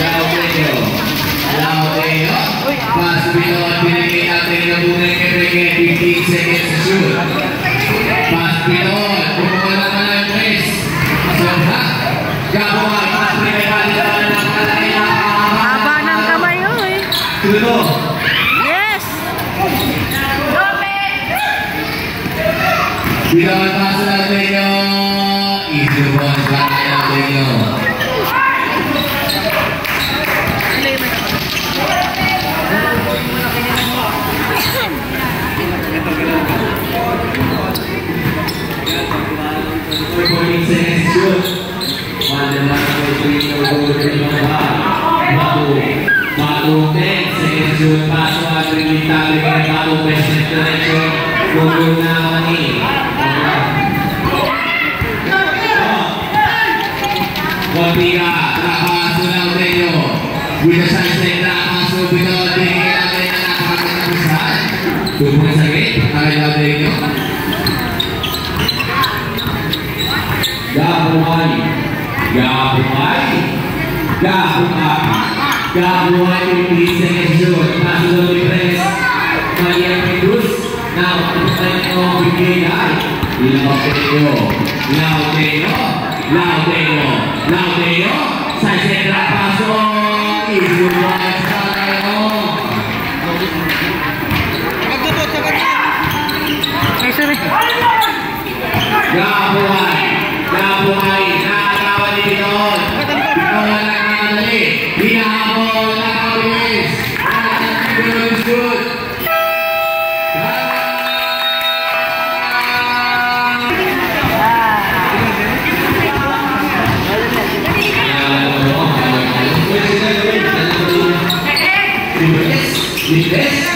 Lauteo. Lauteo. Pas pinot pinigay natin na bunay kay Rege. 15 seconds to shoot. Pas pinot. Kumuha naman ang Chris. Sobra. Gabawal. Pas pinigay natin naman ng kalaki na Haba ng kamay oh eh. Tulo. Yes! Binawan pa sa Lauteo. Easy one. Balutense, su paso acreditable que Balu Pesentrecho, Mugurnaoni. Guapira. God, God, God wanted to be second joy, not to be praised. But yet, Bruce, now, thank God we can die. Now they know, now they know, now they know, now they know. Sai sẽ ra pass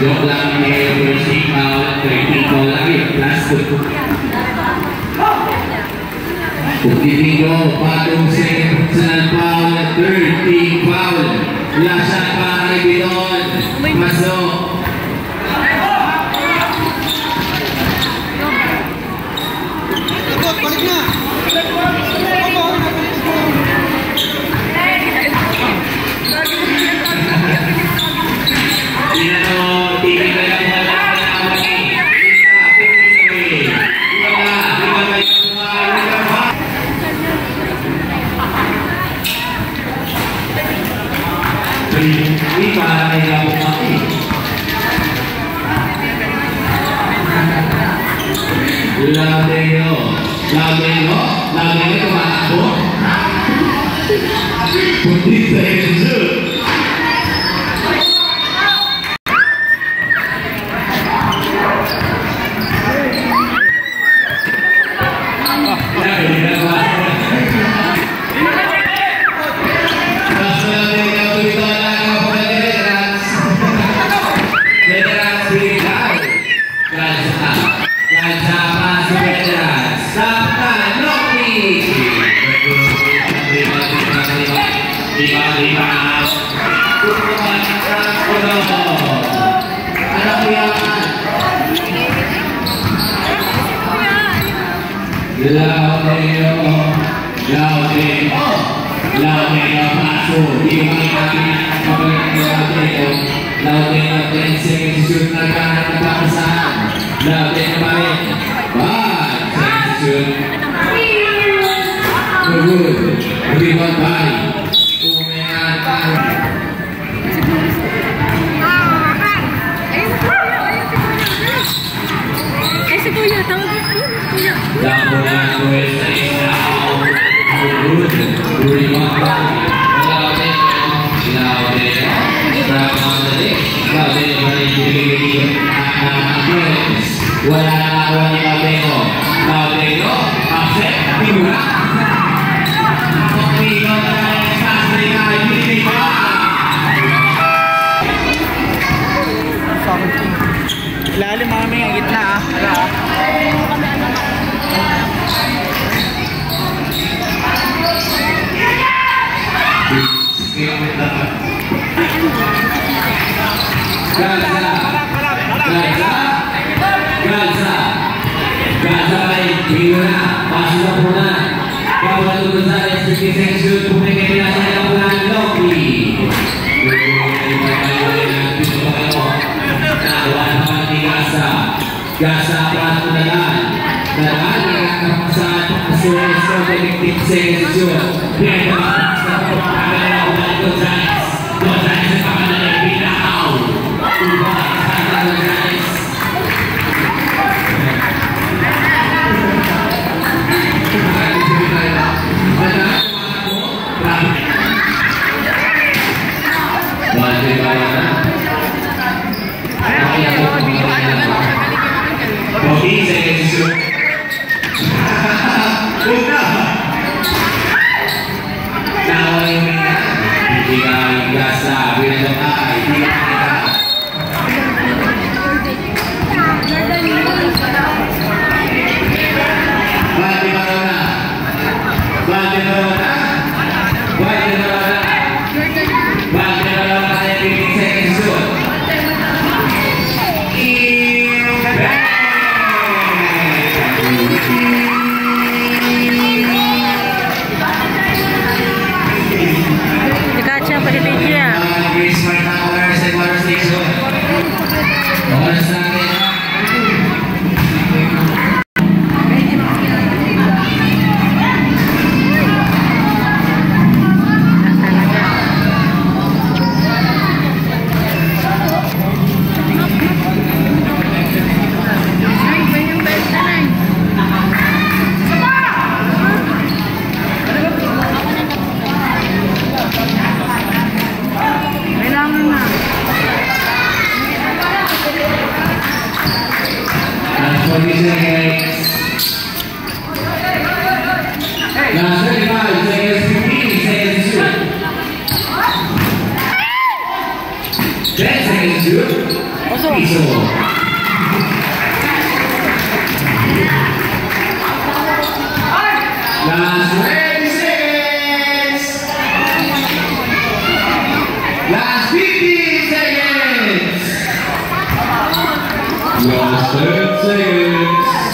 Joke lang ni University Foul. 13 foul lagi. Plus 2. Pagtitingo, patong second personal foul at third Lame-lo, lame-lo, lame-lo, lame-lo, lame-lo, lame-lo, Good. Three, one, five. kami ng gitna. Hala ah. Gaza jasa pelayanan dan ada kepaksaan sesuai sebagai tim sensio dan kepaksaan kepada orang 那最慢最慢是第一，第二是。第二是。我是我。Yes, it is.